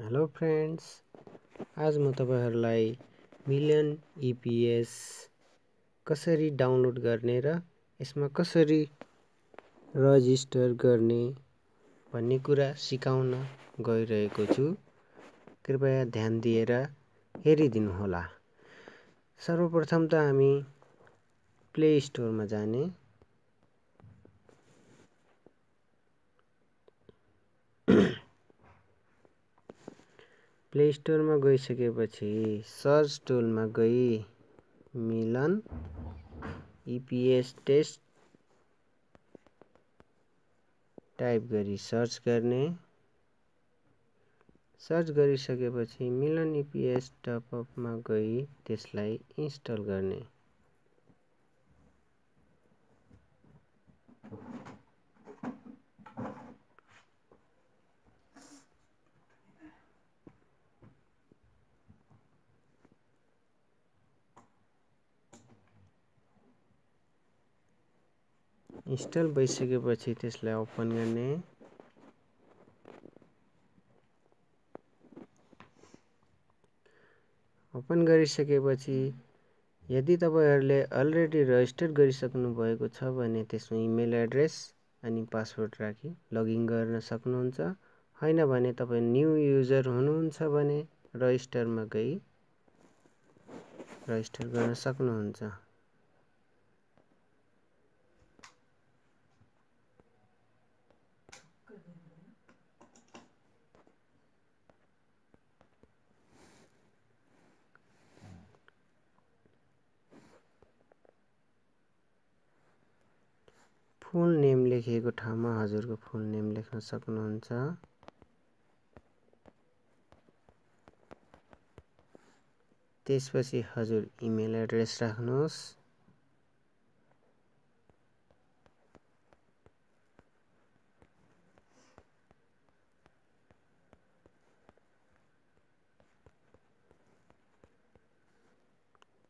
Hello friends आज म तपाईँहरूलाई मिलियन इपिएस e कसरी डाउनलोड गर्ने र यसमा कसरी रजिस्टर गर्ने भन्ने कुरा सिकाउन गइरहेको छु कृपया ध्यान दिएर हेरिदिनुहोला सर्वप्रथम त हामी प्ले स्टोरमा जाने प्ले स्टोरमा गइसकेपछि सर्च टुलमा गई मिलन इपिएस टेस्ट टाइप गरी सर्च गर्ने सर्च गरिसकेपछि मिलन इपिएस e टपअपमा गई त्यसलाई इन्स्टल गर्ने इन्स्टल भइसकेपछि त्यसलाई ओपन गर्ने ओपन गरिसकेपछि यदि तपाईँहरूले अलरेडी रजिस्टर गरिसक्नु भएको छ भने त्यसमा इमेल एड्रेस अनि पासवर्ड राखी लगइन गर्न सक्नुहुन्छ होइन भने तपाईँ न्यु युजर हुनुहुन्छ भने रजिस्टरमा गई रजिस्टर गर्न सक्नुहुन्छ फुल नेम लेखिएको ठाउँमा हजुरको फुल नेम लेख्न सक्नुहुन्छ त्यसपछि हजुर इमेल एड्रेस राख्नुहोस्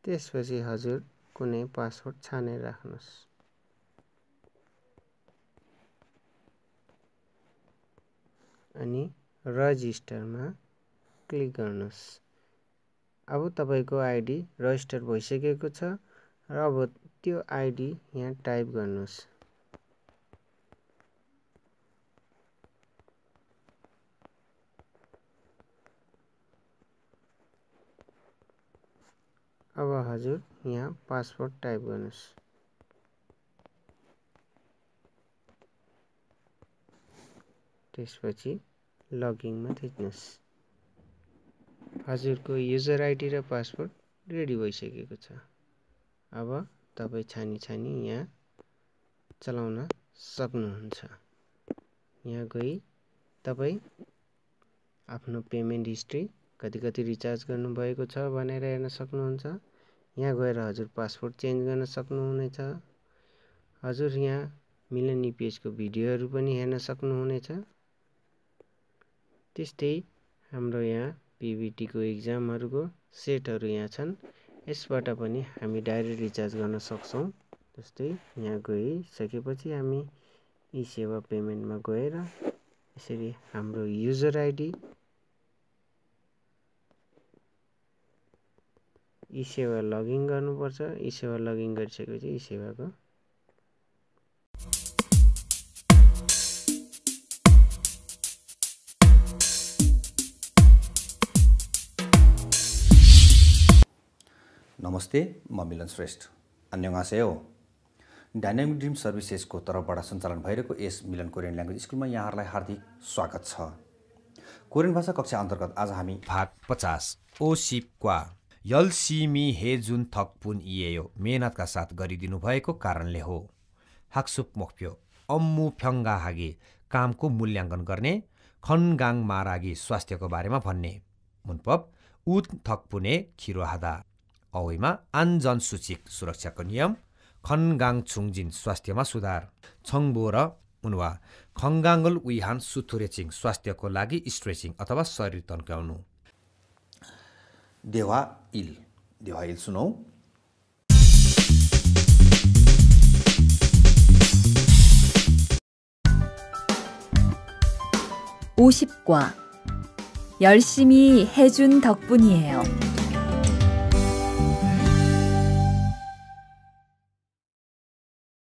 त्यसपछि हजुर कुनै पासवर्ड छानेर राख्नुहोस् अनि रजिस्टरमा क्लिक गर्नुहोस् अब तपाईँको आइडी रजिस्टर भइसकेको छ र अब त्यो आइडी यहाँ टाइप गर्नुहोस् अब हजुर यहाँ पासवर्ड टाइप गर्नुहोस् त्यसपछि लगइनमा थिच्नुहोस् हजुरको युजर आइडी र पासवर्ड रेडी भइसकेको छ अब तपाईँ छानी छानी यहाँ चलाउन सक्नुहुन्छ यहाँ गई तपाईँ आफ्नो पेमेन्ट हिस्ट्री कति कति रिचार्ज गर्नुभएको छ भनेर हेर्न सक्नुहुन्छ यहाँ गएर हजुर पासपोर्ट चेन्ज गर्न सक्नुहुनेछ हजुर यहाँ मिलन इपिएसको e भिडियोहरू पनि हेर्न सक्नुहुनेछ त्यस्तै हाम्रो यहाँ पिभिटीको इक्जामहरूको सेटहरू यहाँ छन् यसबाट पनि हामी डाइरेक्ट रिचार्ज गर्न सक्छौँ जस्तै यहाँ गइसकेपछि हामी ई सेवा पेमेन्टमा गएर यसरी हाम्रो युजर आइडी ई सेवा लगइन गर्नुपर्छ ई सेवा लगइन गरिसकेपछि ई सेवाको नमस्ते म मिलन श्रेष्ठ अन्यवासे हो डाइनामिक ड्रिम सर्भिसेसको तर्फबाट सञ्चालन भइरहेको यस मिलन कोरियन ल्याङ्ग्वेज स्कुलमा यहाँहरूलाई हार्दिक स्वागत छ कोरियन भाषा कक्षा अन्तर्गत आज हामी भाग पचास ओ सिपक्वा यल सिमी हे जुन थकपुन इएयो मेहनतका साथ गरिदिनु भएको कारणले हो हाक्सुप मोक्प्यो अम्मु फ्यङ्गा हागे कामको मूल्याङ्कन गर्ने खनगाङ मारागी स्वास्थ्यको बारेमा भन्ने मुनपप उत थकपुने हादा हादा औमा आन जनसूचिक सुरक्षाको नियम खनगाङ छुङजिन स्वास्थ्यमा सुधार छङ्बो र उनवा खङ्गाङ्गल उइहान सुथुरेचिङ स्वास्थ्यको लागि स्ट्रेचिङ अथवा शरीर तन्काउनु देवा इल देवा इल सुनौ 오십과 열심히 해준 덕분이에요.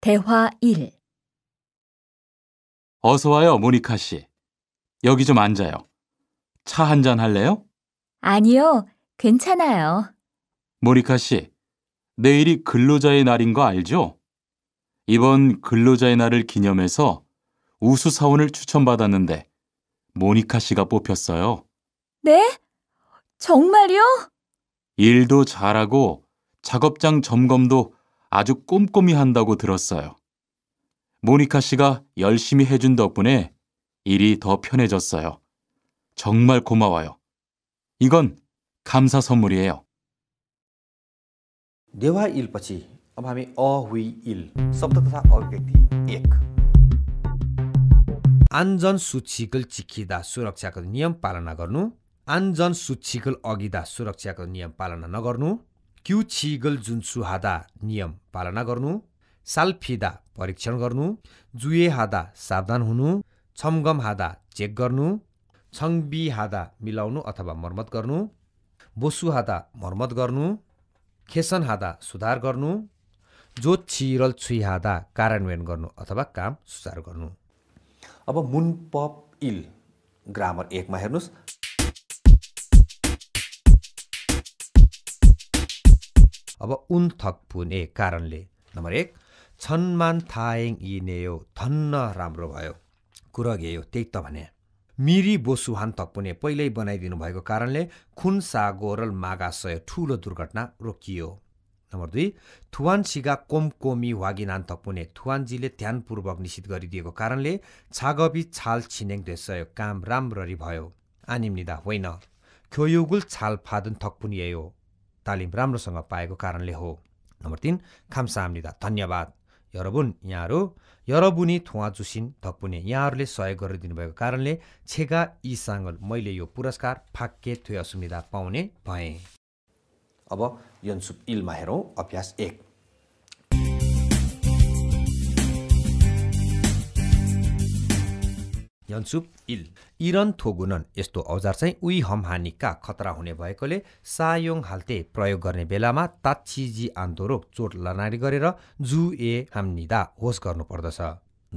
대화 1 어서 와요, 모니카 씨. 여기 좀 앉아요. 차 한 잔 할래요? 아니요, 괜찮아요. 모니카 씨, 내일이 근로자의 날인 거 알죠? 이번 근로자의 날을 기념해서 우수 사원을 추천받았는데 모니카 씨가 뽑혔어요. 네? 정말요? 일도 잘하고 작업장 점검도 아주 꼼꼼히 한다고 들었어요. 모니카 씨가 열심히 해준 덕분에 일이 더 편해졌어요. 정말 고마워요. 이건 감사 선물이에요. देवा इल पछि अब हामी अ हुई इल शब्द तथा अभिव्यक्ति एक आन्जन सूचीकल चिखिँदा सुरक्षाको नियम पालना गर्नु आन्जन सूचीकल अघिदा सुरक्षाको नियम पालना नगर्नु जुनसु हादा नियम पालना गर्नु साल्फिदा परीक्षण गर्नु जुए हादा सावधान हुनु छमगम हादा चेक गर्नु छङबी हादा मिलाउनु अथवा मर्मत गर्नु बोसु हादा मर्मत गर्नु खेसन हादा सुधार गर्नु जो छिरल हादा कार्यान्वयन गर्नु अथवा काम सुधार गर्नु अब मुनपप इल ग्रामर एकमा हेर्नुहोस् अब उन पुने कारणले नम्बर एक छन्मान थायङ इनेयो धन्न राम्रो भयो कुरगेयो त्यही त भने मिरी बोसुहान तक्पुने पहिल्यै बनाइदिनु भएको कारणले खुन्सा गोरल मागासय ठुलो दुर्घटना रोकियो नम्बर दुई थुवानसिगा कोमकोमी वागिनान थकपुने थुवानजीले ध्यानपूर्वक निश्चित गरिदिएको कारणले छागबी छाल छिनेङ देशय काम राम्ररी भयो आनिम निदा होइन ख्योयुगुल छाल फादुन थकपुनियो तालिम राम्रोसँग पाएको कारणले हो नम्बर तिन खाम्साम्निदा धन्यवाद यरबुन यहाँहरू यरबुनी थुवा जुसिन थक्पुने यहाँहरूले सहयोग गरिदिनु भएको कारणले छेगा यी साङ्गल मैले यो पुरस्कार फाक्के थुया पाउने भएँ अब यन्सुप इलमा हेरौँ अभ्यास एक यन्सुप इल इरन थोगुनन यस्तो औजार चाहिँ उही हमहानिका खतरा हुने भएकोले सायोङ हाल्ते प्रयोग गर्ने बेलामा ताछिजी आन्दोरोग चोट लनारी गरेर जु ए हाम्निदा होस गर्नुपर्दछ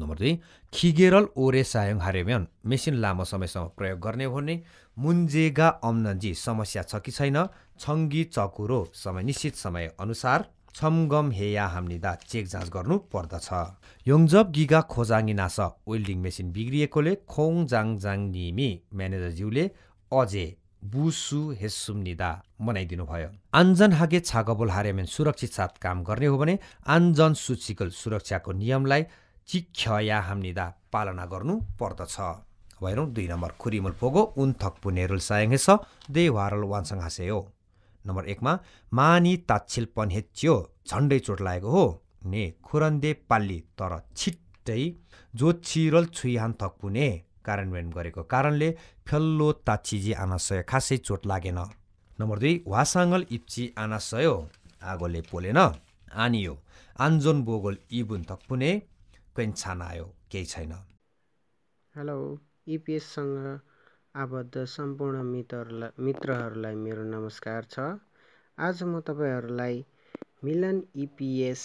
नम्बर दुई खिगेरल ओरे सायोङ हारेम्यन मेसिन लामो समयसम्म प्रयोग गर्ने हो भने मुन्जेगा अम्नजी समस्या छ कि छैन छङ्गी चकुरो समय निश्चित समय अनुसार हामीदा चेक जाँच गर्नु पर्दछ योङजब गिगा नास वेल्डिङ मेसिन बिग्रिएकोले खोङ जाङ जाङ निमी म्यानेजरज्यूले अझै बुसु मनाइदिनु भयो आन्जन हागे छागबोल हारेमेन सुरक्षित साथ काम गर्ने हो भने आन्जन सुचिकल सुरक्षाको नियमलाई चिख्या हाम्निदा पालना गर्नु पर्दछ भएनौँ दुई नम्बर खुरिमल पोगो उन्थक पुनेरुल सायङ हेस दे वारल वानसङ हाँसे हो नम्बर एकमा मानी ताच्छिल पन्हेच्यो झन्डै चोट लागेको हो ने खुरन्दे पाल्ली तर छिट्टै जो छिरल छुइहान थक्पुने कार्यान्वयन गरेको कारणले फेल्लो ताछिजी आनासय खासै चोट लागेन नम्बर दुई वासाङ्गल इप्ची आनासय आगोले पोलेन आनियो आन्जोन बोगोल इबुन थक्पुने कैन्छान आयो केही छैन हेलो इपिएससँग आबद्ध सम्पूर्ण मित्रहरूलाई मित्रहरूलाई मेरो नमस्कार छ आज म तपाईँहरूलाई मिलन इपिएस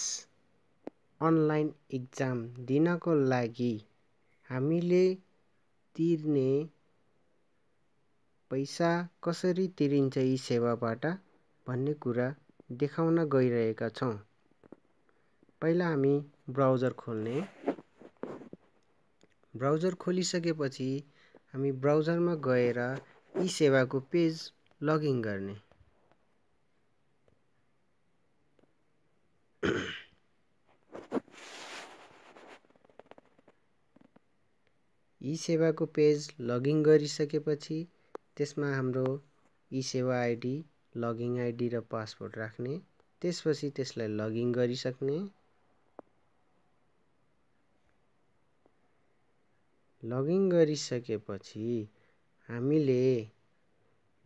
अनलाइन इक्जाम दिनको लागि हामीले तिर्ने पैसा कसरी तिरिन्छ यी सेवाबाट भन्ने कुरा देखाउन गइरहेका छौँ पहिला हामी ब्राउजर खोल्ने ब्राउजर खोलिसकेपछि हामी ब्राउजरमा गएर ई सेवाको पेज लगइन गर्ने ई सेवाको पेज लगइन गरिसकेपछि त्यसमा हाम्रो e Sewa ID login ID र पासवर्ड राख्ने त्यसपछि त्यसलाई लगइन गरिसक्ने लगइन गरिसकेपछि हामीले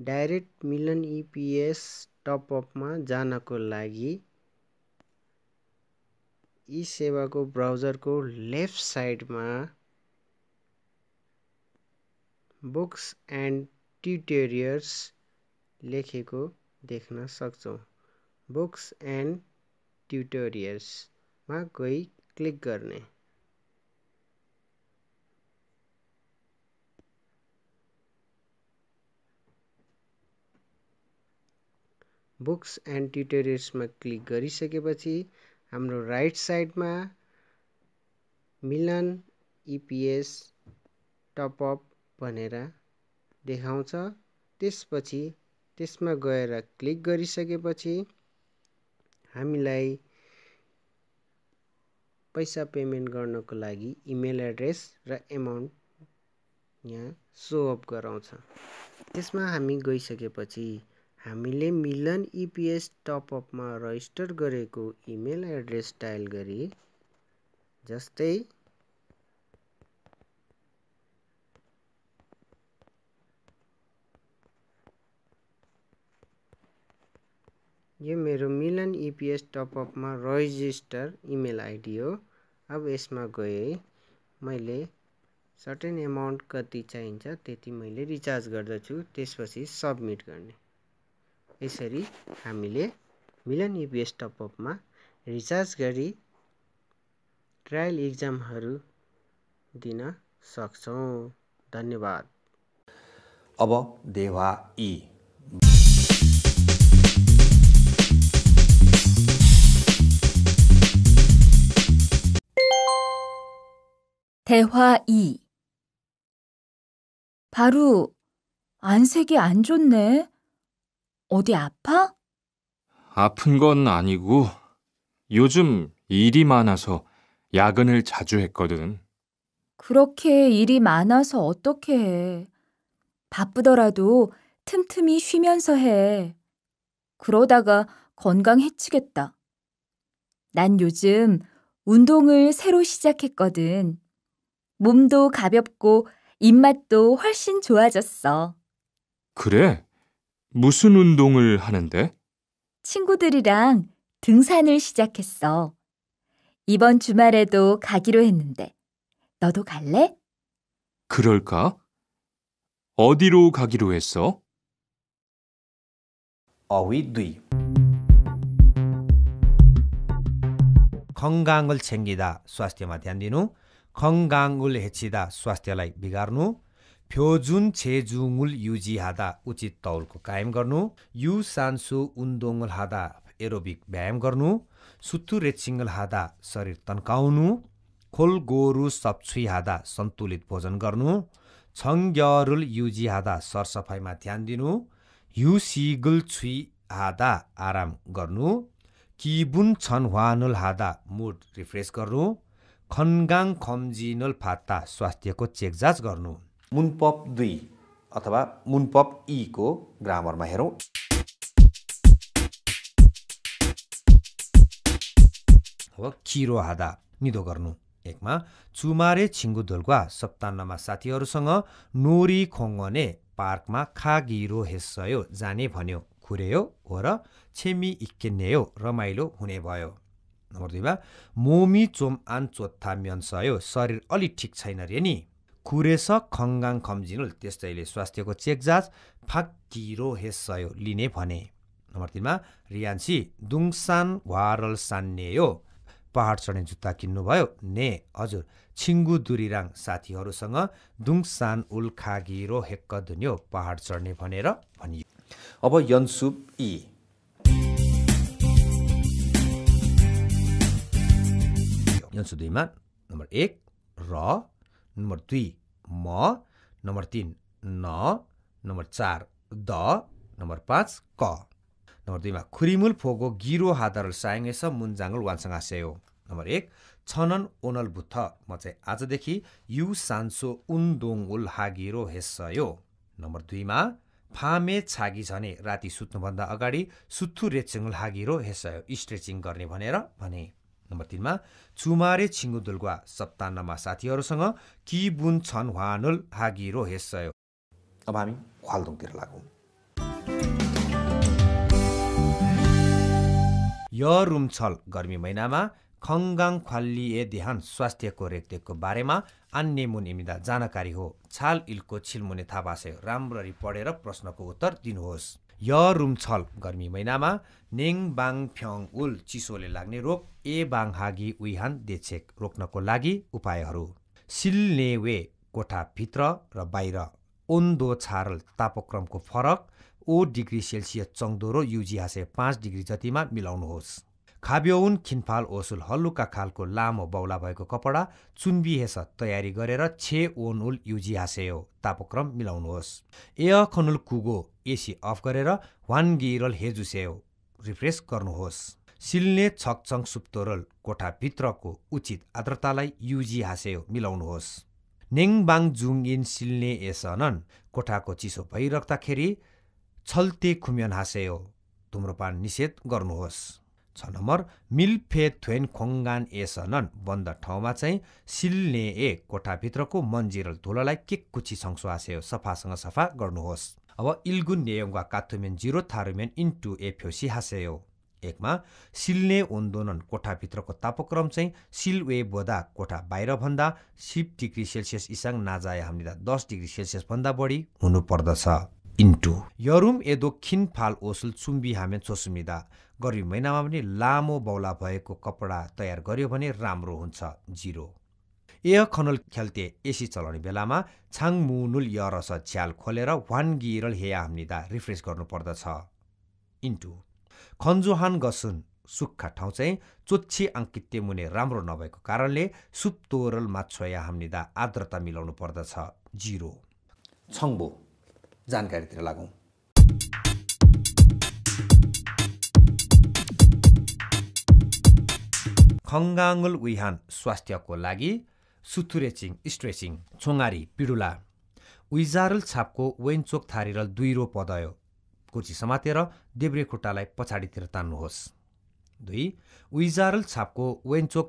डाइरेक्ट मिलन इपिएस e टपअपमा जानको लागि यी सेवाको ब्राउजरको लेफ्ट साइडमा बुक्स एन्ड ट्युटोरियल्स लेखेको देख्न सक्छौँ बुक्स एन्ड ट्युटोरियल्समा गई क्लिक गर्ने बुक्स एन्ड ट्युटोरियल्समा क्लिक गरिसकेपछि हाम्रो राइट साइडमा मिलन इपिएस टपअप भनेर देखाउँछ त्यसपछि त्यसमा गएर क्लिक गरिसकेपछि हामीलाई पैसा पेमेन्ट गर्नको लागि इमेल एड्रेस र एमाउन्ट यहाँ सोअप गराउँछ त्यसमा हामी गइसकेपछि हामीले मिलन इपिएस टपअपमा रजिस्टर गरेको इमेल एड्रेस डायल गरी जस्तै यो मेरो मिलन इपिएस टपअपमा रजिस्टर इमेल आइडी हो अब यसमा गएँ मैले सर्टेन एमाउन्ट कति चाहिन्छ त्यति मैले रिचार्ज गर्दछु त्यसपछि सब्मिट गर्ने यसरी हामीले मिलन इपिएस टपअपमा रिचार्ज गरी ट्रायल इक्जामहरू दिन सक्छौँ धन्यवाद अब देवा ई 대화 2 바로 안색이 안 좋네. 어디 아파? 아픈 건 아니고 요즘 일이 많아서 야근을 자주 했거든. 그렇게 일이 많아서 어떻게 해. 바쁘더라도 틈틈이 쉬면서 해. 그러다가 건강 해치겠다. 난 요즘 운동을 새로 시작했거든. 몸도 가볍고 입맛도 훨씬 좋아졌어. 그래? 무슨 운동을 하는데? 친구들이랑 등산을 시작했어. 이번 주말에도 가기로 했는데, 너도 갈래? 그럴까? 어디로 가기로 했어? 어휘두 건강을 챙기다, 스와스티마 대한디누 건강을 해치다, 스와스티아라이 비가르누 फ्योजुन छेजुङुल युजी हादा उचित तौलको कायम गर्नु यु सान्सो उन्दोङल हादा एरोबिक व्यायाम गर्नु सुत्थु रेचिङ्गल हादा शरीर तन्काउनु खोल गोरु सप्छुइ हादा सन्तुलित भोजन गर्नु छङ्ग्यरुल युजी हादा सरसफाइमा ध्यान दिनु यु सिगुल छुइ हादा आराम गर्नु किबुन छनह्वानुल हादा मुड रिफ्रेस गर्नु खनगाङ खम्जिनुल फात्ता स्वास्थ्यको चेकजाँच गर्नु मुनपप दुई अथवा मुनपप ईको ग्रामरमा हेरौँ अब किरो हादा निदो गर्नु एकमा चुमारे छिङ्गु धुल्ग्वा सप्तान्नमा साथीहरूसँग नोरी खोङ्गने पार्कमा खागिरो हेस्सयो जाने भन्यो खुरेयो हो र छेमी इक्किन्नेयो रमाइलो हुने भयो नम्बर दुईमा मोमी चोम आन चोत्था म्यन्सयो शरीर अलि ठिक छैन रे नि कुरेस खङ्गाङ 검진을 त्यस्तैले स्वास्थ्यको चेकजाँच फाकिरो हेसयो लिने भने नम्बर तिनमा रियान्सी दुङसान वारल सान्नेयो पहाड चढ्ने जुत्ता किन्नुभयो ने हजुर छिङ्गु दुरीराङ साथीहरूसँग दुङसान उल खागिरो हेक्क दुन्यो पहाड चढ्ने भनेर भनियो अब यन्सुप इ यन्सु दुईमा नम्बर एक र नम्बर दुई म नम्बर तिन न नम्बर चार द नम्बर पाँच क नम्बर दुईमा खुरिमुल फोगो गिरो हातहरू साङ्गेस मुन्जाङ्गल स्यायो नम्बर एक छनन ओनल बुत्थ म चाहिँ आजदेखि यु सान्सो उल हागिरो हेसयो नम्बर दुईमा फामे छागी झने राति सुत्नुभन्दा अगाडि सुत्थु रेचेङ्गुल हागिरो हेसयो स्ट्रेचिङ गर्ने भनेर भने नम्बर तिनमा चुमारे छिङ्गुदुल्वा सप्तान्नमा साथीहरूसँग कि बुन छन वानुल हागिरो हेसयो अब हामी ख्वालदुङतिर लागौँ य रुम छल गर्मी महिनामा खङ्गाङ ख्वाल्ली ए ध्यान स्वास्थ्यको रेखदेखको बारेमा अन्य मुनिमिदा जानकारी हो छाल इल्को छिलमुने थाहा राम्ररी पढेर प्रश्नको उत्तर दिनुहोस् यरुम्छल गर्मी महिनामा नेङ बाङ फ्याङ उल चिसोले लाग्ने रोग ए बाङ हागी उहान देछेक रोक्नको लागि उपायहरू कोठा कोठाभित्र र बाहिर ओन्दो छारल तापक्रमको फरक ओ डिग्री सेल्सियस चङ्दो र युजिहासे पाँच डिग्री जतिमा मिलाउनुहोस् खाब्यौन खिन्फाल ओसुल हल्लुका खालको लामो बौला भएको कपडा हेस तयारी गरेर छे ओन उल युजी हाँसेयो तापक्रम मिलाउनुहोस् ए खनुल कुगो एसी अफ गरेर वान गिरल हेजुसेयो रिफ्रेस गर्नुहोस् सिल्ने छकछङ सुप्तोरल कोठाभित्रको उचित आर्द्रतालाई युजी हाँसेयो मिलाउनुहोस् नेङबाङ जुङ इन सिल्ने एसनन कोठाको चिसो भइराख्दाखेरि छल्ते खुम्यन हाँसेयो धुम्रपान निषेध गर्नुहोस् छ नम्बर मिल्फे थ्वेन खोङ्गान एसनन बन्द ठाउँमा चाहिँ सिल्ने ए कोठाभित्रको मन्जिरल धुलोलाई के कुची सङ्सुवास्यो सफासँग सफा गर्नुहोस् अब इल्गुन नेयङ्गा काथुमेन जिरो थारुमेन इन्टु एफ्योसी हासेयो एकमा सिल्ने ओन्दोनन कोठाभित्रको तापक्रम चाहिँ सिलवे बोदा कोठा बाहिरभन्दा सिप डिग्री सेल्सियस इसाङ नाजाए हामीलाई दस डिग्री सेल्सियसभन्दा बढी हुनुपर्दछ इन्टु यरुम एदो फाल ओसल चुम्बी हामे छोसुमिदा गर्मी महिनामा पनि लामो बौला भएको कपडा तयार गर्यो भने राम्रो हुन्छ जिरो ए खनल खेल्थे एसी चलाउने बेलामा छाङ छाङमुनुल यरस झ्याल खोलेर वान गिरल हेया हाम्निदा रिफ्रेस गर्नुपर्दछ इन्टु खन्जुहान गसुन सुक्खा ठाउँ चाहिँ चोच्छी अङ्कित्य मुने राम्रो नभएको कारणले सुप्तोरल तोरल माछोया हाम्निदा आर्द्रता मिलाउनु पर्दछ जिरो छङ्बो जानकारीतिर लागौँ खङ्गाङ्गुल उहान स्वास्थ्यको लागि सुथुरेचिङ स्ट्रेचिङ छोङारी पिडुला उइजारल छापको वेनचोक थारेर दुई पदयो कुर्सी समातेर देब्रे खुट्टालाई पछाडितिर तान्नुहोस् दुई उइजारल छापको वेनचोक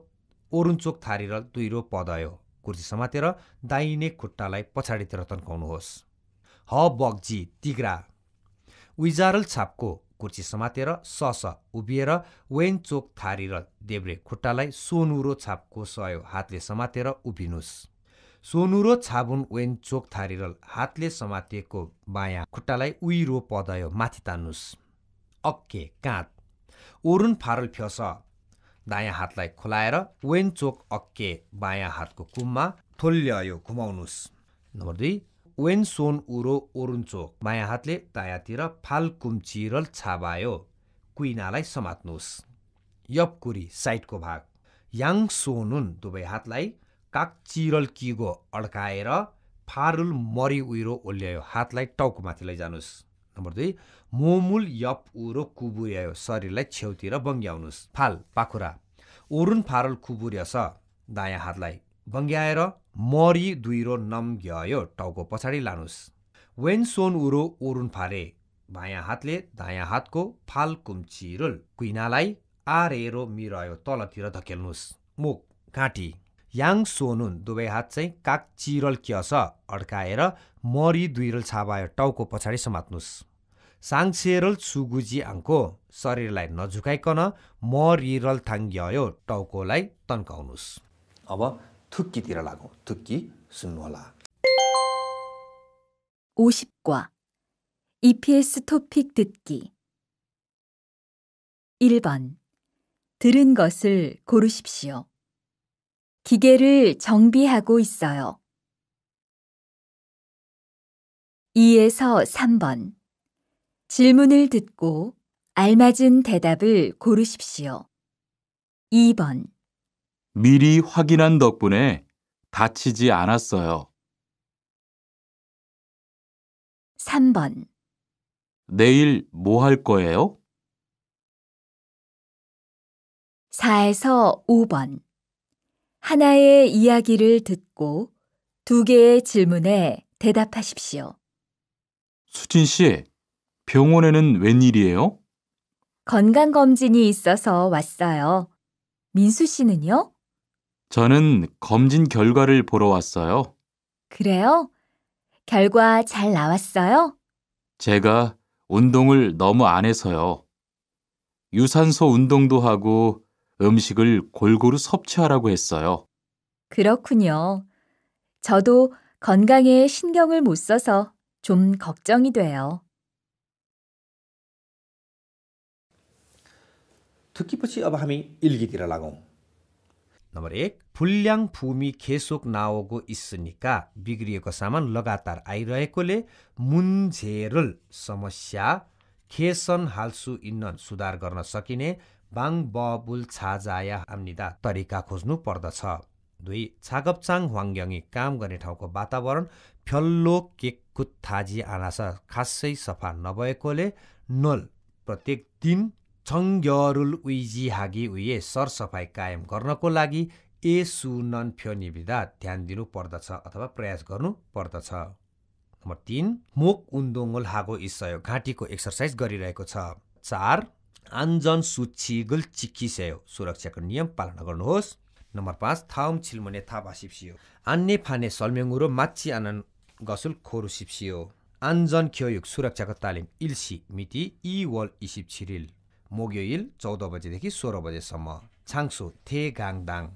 ओरुनचोक थारेर दुई पदयो कुर्सी समातेर दाहिने खुट्टालाई पछाडितिर तन्काउनुहोस् ह बग्जी तिग्रा उइजारल छापको कुर्ची समातेर सस उभिएर वेन चोक थारी र देब्रे खुट्टालाई सोनुरो छापको सयो हातले समातेर उभिनुहोस् सोनुरो छाबुन वेन चोक थारी र हातले समातिएको बायाँ खुट्टालाई उहिरो पदयो माथि तान्नुहोस् अक्के काँध ओरुन फारल फ्यस दायाँ हातलाई खोलाएर वेन चोक अक्के बायाँ हातको कुममा ठोल्यायो घुमाउनुहोस् नम्बर दुई वेन सोन उरो ओरुन्चो माया हातले दायाँतिर फालकुम्चिरल छाबायो कुइनालाई समात्नुहोस् यपकुरी साइडको भाग याङ सोनुन दुवै हातलाई काकचिरल किगो अड्काएर फारुल मरि उहिरो ओल्यायो हातलाई टाउकोमाथि लैजानुहोस् नम्बर दुई मोमुल यप उरो कुबुर्यायो शरीरलाई छेउतिर बङ्ग्याउनुहोस् फाल पाखुरा ओरुन फारुल कुबुर्यस दायाँ हातलाई बङ्ग्याएर मरी दुइरो नम ग्यायो टाउको पछाडि लानुहोस् वेन सोन उरो ओरुन फारे बायाँ हातले दायाँ हातको फाल कुम्चिरुल कुइनालाई आरेरो मिरयो तलतिर धकेल्नुहोस् मुख काँटी याङ सोनुन दुवै हात चाहिँ काक चिरल क्यस अड्काएर मरी दुइरल छाबायो टाउको पछाडि समात्नुहोस् साङसेरल सुगुजी आङको शरीरलाई नझुकाइकन मरिरल थाङ्ग्यायो टाउकोलाई तन्काउनुहोस् अब 듣기 들으라고 듣기 스몰라 50과 EPS 토픽 듣기 1번 들은 것을 고르십시오. 기계를 정비하고 있어요. 2에서 3번 질문을 듣고 알맞은 대답을 고르십시오. 2번 미리 확인한 덕분에 다치지 않았어요. 3번 내일 뭐 할 거예요? 4에서 5번 하나의 이야기를 듣고 두 개의 질문에 대답하십시오. 수진 씨, 병원에는 웬일이에요? 건강검진이 있어서 왔어요. 민수 씨는요? 저는 검진 결과를 보러 왔어요. 그래요? 결과 잘 나왔어요? 제가 운동을 너무 안 해서요. 유산소 운동도 하고 음식을 골고루 섭취하라고 했어요. 그렇군요. 저도 건강에 신경을 못 써서 좀 걱정이 돼요. 특히 붙이 어바함이 일기디라라고. नम्बर एक फुल्याङ भूमि खेसोक नाओको इसनिका बिग्रिएको सामान लगातार आइरहेकोले मुन्झेरल समस्या खेसन हाल्सु इन्धन सुधार गर्न सकिने बाङ बबुल छाजाया आम्निदा तरिका खोज्नु पर्दछ दुई छागपचाङ ह्वाङ्ग्यङी काम गर्ने ठाउँको वातावरण फ्यल्लो केकुत्थाजी आनासा खासै सफा नभएकोले नल प्रत्येक दिन उइजी हागी उए सरसफाइ कायम गर्नको लागि ए सुनन फ्योनिभिदा ध्यान दिनुपर्दछ अथवा प्रयास गर्नु पर्दछ नम्बर तिन मुख उन्दोङ्गोल हागो इसयो घाँटीको एक्सर्साइज गरिरहेको छ चार आन्जन सुल चिक्किसयो सुरक्षाको नियम पालना गर्नुहोस् नम्बर पाँच थाउम छिल्मुने थापा सिप्सियो आन्ने फाने सल्म्यङ्गुरो माछि आनन गसुल खोरु सिप्सियो आन्जन खियोयुग सुरक्षाको तालिम इल्सी मिति इ वल इसिप छिरिल मोग्योइल चौध बजेदेखि सोह्र बजेसम्म छाङसो थे गाङदाङ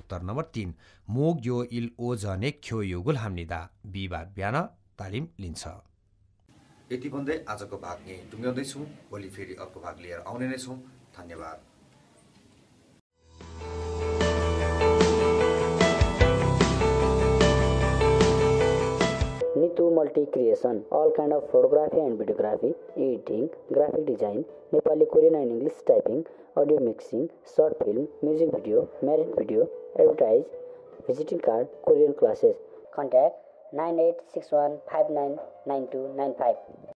उत्तर नम्बर तिन मोग्यो इल ओजने ख्यो युगुल हामिदा बिहिबार बिहान तालिम लिन्छ यति भन्दै आजको भाग यहीँ टुङ्ग्याउँदैछौँ भोलि फेरि अर्को भाग लिएर आउने नै छौँ धन्यवाद multi creation, all kind of photography and videography, editing, graphic design, Nepali, Korean and English typing, audio mixing, short film, music video, marriage video, advertise, visiting card, Korean classes. Contact 9861599295.